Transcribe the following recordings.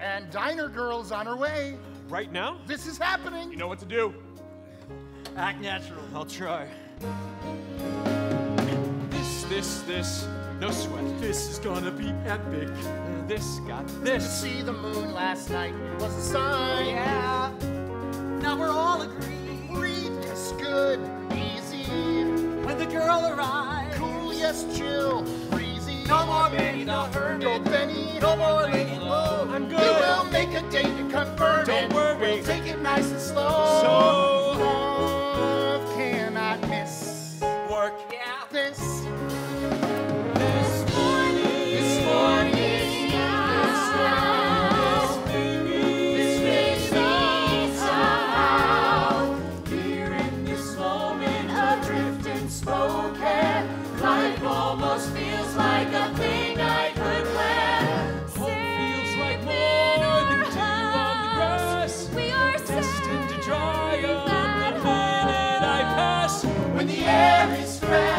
And Diner Girl's on her way. Right now? This is happening. You know what to do. Act natural. I'll try. This, this, this. No sweat. This is gonna be epic. This got To this. see the moon last night was a sign. Yeah. Now we're all agreed. Read, yes, good, easy. When the girl arrives. Cool, yes, chill, breezy. No more Benny the Hermit. Go Benny, no more laying Don't worry. We'll take it nice and slow. When the air is fresh,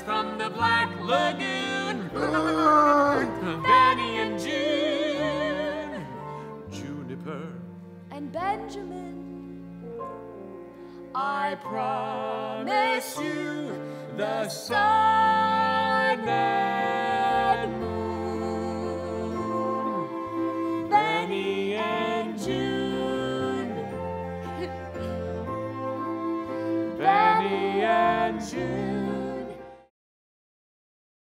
creatures from the Black Lagoon. Benny and Joon. Juniper. And Benjamin. I promise you the sun and moon. Benny and Joon. Benny and Joon.